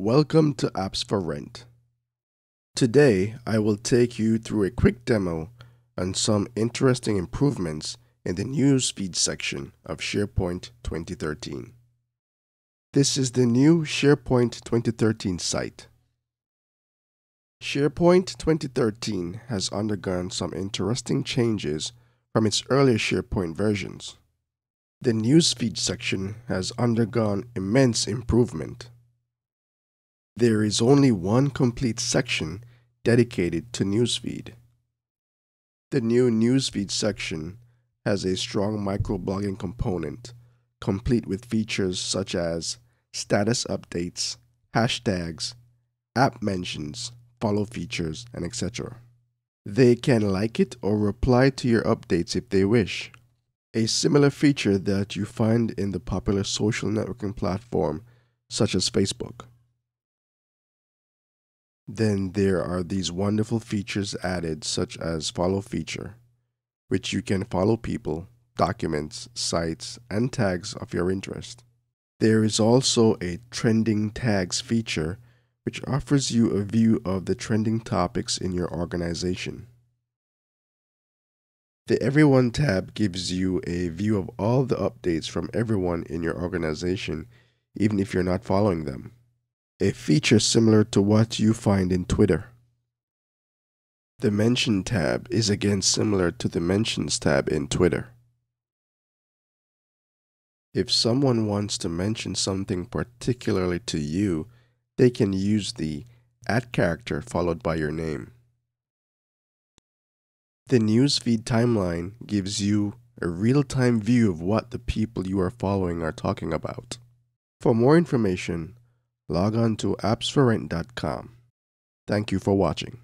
Welcome to Apps4Rent. Today, I will take you through a quick demo on some interesting improvements in the Newsfeed section of SharePoint 2013. This is the new SharePoint 2013 site. SharePoint 2013 has undergone some interesting changes from its earlier SharePoint versions. The Newsfeed section has undergone immense improvement. There is only one complete section dedicated to Newsfeed. The new Newsfeed section has a strong microblogging component, complete with features such as status updates, hashtags, at mentions, follow features, and etc. They can like it or reply to your updates if they wish. A similar feature that you find in the popular social networking platform such as Facebook. Then there are these wonderful features added such as follow feature, which you can follow people, documents, sites, and tags of your interest. There is also a trending tags feature which offers you a view of the trending topics in your organization. The Everyone tab gives you a view of all the updates from everyone in your organization, even if you're not following them a feature similar to what you find in Twitter. The Mention tab is again similar to the Mentions tab in Twitter. If someone wants to mention something particularly to you, they can use the at character followed by your name. The newsfeed timeline gives you a real-time view of what the people you are following are talking about. For more information, log on to apps4rent.com. Thank you for watching.